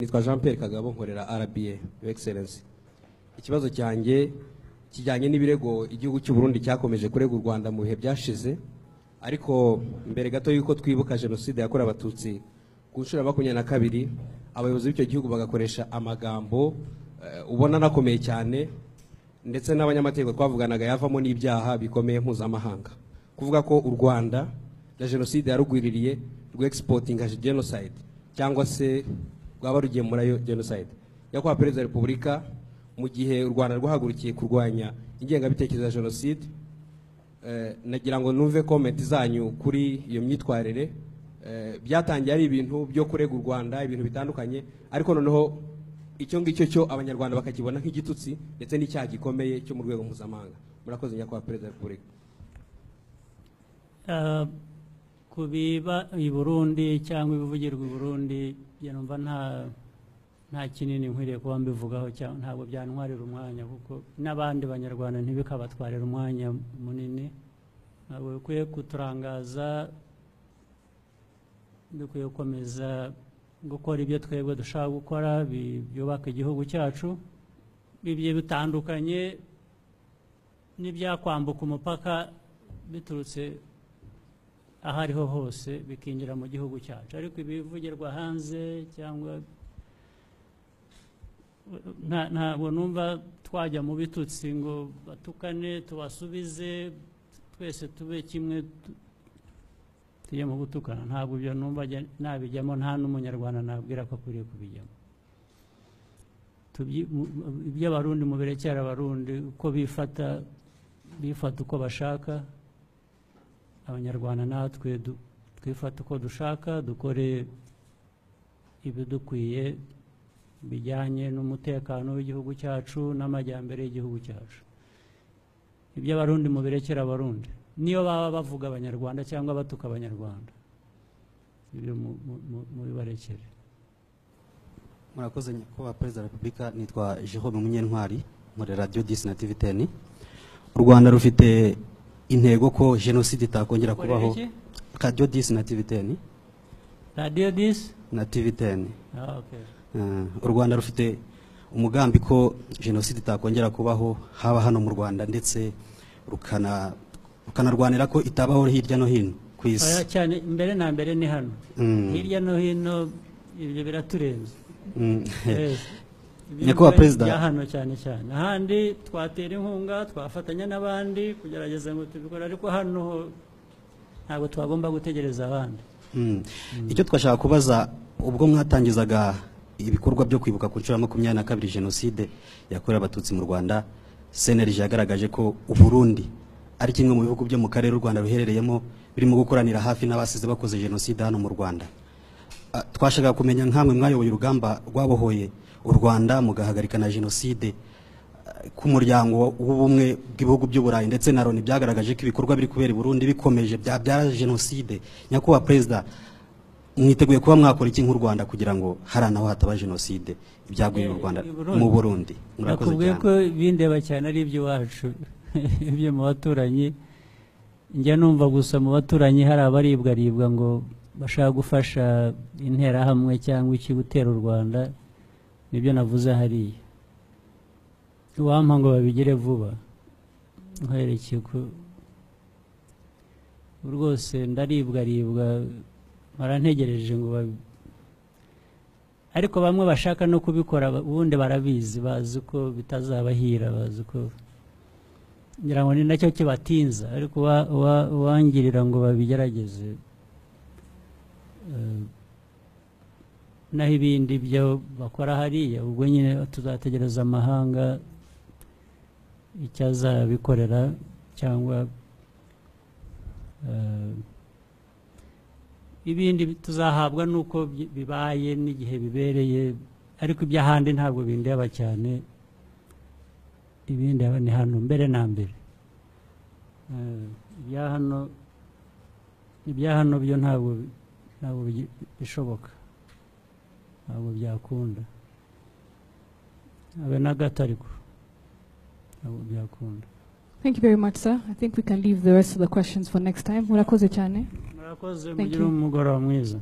nitwa jean Pierre kagabo nkorera rba excellence ikibazo cyanjye kijyanye n'ibirego igihugu cy'u Burundi cyakomeje kurega u rwanda mu bihe byashize ariko mbere gato y'uko twibuka jenoside yakorewe abatutsi ku nshuro ya makumyabiri na kabiri abayobozi b'icyo gihugu bagakoresha amagambo eh, ubona anakomeye cyane ndetse n'abanyamategeko twavuganaga yavamo n'ibyaha bikomeye mpuzamahanga. Kuvuga ko u rwanda na jenoside yarugwiririye rwexportinga genocide cyangwa se rwaba rugemurayo genocide. Nyakubahwa perezida wa repubulika mu gihe u rwanda rwahagurukiye kurwanya ingengabitekerezo ya jenoside eh, nagira ngo numve komenti zanyu kuri iyo myitwarire. Eh, byatangiye ari ibintu byo kurega u rwanda ibintu bitandukanye ariko noneho icyo ngicyo cyo abanyarwanda bakakibona nk'igitutsi ndetse n'icyaha gikomeye cyo mu rwego mpuzamahanga. Murakoze nyakubahwa perezida wa repubulika. Ah, ku biba i burundi cyangwa ibivugirwa i burundi numva nta nta kinini nkwiriye kuba mbivugaho ntabwo byantwarira umwanya kuko n'abandi banyarwanda ntibikabatwarira umwanya munini. Ntabwo bikwiye kuturangaza dukwiye gukomeza gukora ibyo twebwe dushaka gukora byubaka igihugu cyacu. Ibyo bitandukanye n'ibyakwambuka umupaka biturutse aho ariho hose bikinjira mu gihugu cyacu. Ariko ibivugirwa hanze cyangwa nta- ntabwo numva twajya mu bitutsi ngo batukane tubasubize twese tube kimwe tu- tujye mu gutukana. Ntabwo ibyo numva nabijyamo nta n'umunyarwanda nabwira ko akwiriye kubijyamo. Iby'abarundi mu birekera abarundi uko bifata bifata uko bashaka abanyarwanda natwe twifata uko dushaka dukore ibidukwiye bijyanye n'umutekano w'igihugu cyacu n'amajyambere y'igihugu cyacu. Iby'abarundi mu birekera abarundi. Niyo baba bavuga abanyarwanda cyangwa batuka abanyarwanda. Ibyo mu- mu- mu- mubibarekere. Murakoze nyakubahwa perezida wa repubulika nitwa jerome munyentwari muri radiyo disi na u rwanda rufite intego ko jenoside itakongera kubaho. radiyo disi na tivi teni radiyo disi na tivi teni Ah. Uh, u rwanda rufite umugambi ko jenoside itakongera kubaho haba hano mu rwanda ndetse rukana rukanarwanira ko itabaho hirya no hino ku isi. cyane mbere na mbere ni hano. Mm. hirya no hino ibyo biraturenze. Mm. Nyakubahwa Perezida. hano cyane cyane ahandi twatera inkunga twafatanya n'abandi kugerageza ngo tubikore ariko hano ntabwo twagomba gutegereza abandi Mm. icyo twashaka kubaza ubwo mwatangizaga ibikorwa byo kwibuka ku nshuro ya makumyabiri na kabiri jenoside yakorewe abatutsi mu rwanda cnlg yagaragaje ko uburundi ari kimwe mu bihugu byo mu karere u rwanda ruherereyemo birimo gukoranira hafi n'abasize bakoze jenoside hano mu rwanda Ah, twashakaga kumenya nk'amwe mwayoboye urugamba rwabohoye u rwanda mugahagarika na jenoside ah, ku muryango w'ubumwe bw'ibihugu by'uburayi ndetse na loni byagaragaje ko ibikorwa biri kubera i burundi bikomeje byabyara jenoside. Nyakubahwa perezida mwiteguye kuba mwakora iki nk'u rwanda kugira ngo hari naho hataba jenoside ibyagwiriye u rwanda Burundi. mu burundi? Nakubwiye ko bindeba cyane ari iby'iwacu ibyo mu baturanyi. Njya numva gusa mu baturanyi hari abaribwaribwa ngo bashaka gufasha interahamwe cyangwa iki gutera u rwanda. Ni byo navuze hariya. Uwampa ngo babigire vuba. Nkwerekeye ko rwose ndaribwaribwa barantegereje ngo babi ariko bamwe bashaka no kubikora ubundi barabizi bazi ko bitazabahira bazi ko ngira ngo ni na cyo kibatinza. Ariko uwa- uwa- uwangirira ngo babigerageze eh, naho ibindi byo bakora hariya. Ubwo nyine tuzategereza amahanga icyo azabikorera cyangwa eh, ibindi tuzahabwa n'uko bi- bibaye n'igihe bibereye. Ariko iby'ahandi ntabwo bindeba cyane. Ibindi ni hano mbere na mbere. Eh, ibya hano byo ntabwo bishoboka. Ntabwo byakunda habe na gato ariko ntabwo byakunda Thank you very much, sir. I think we can leave the rest of the questions for next time. Murakoze cyane. murakoze mugire umugoroba mwiza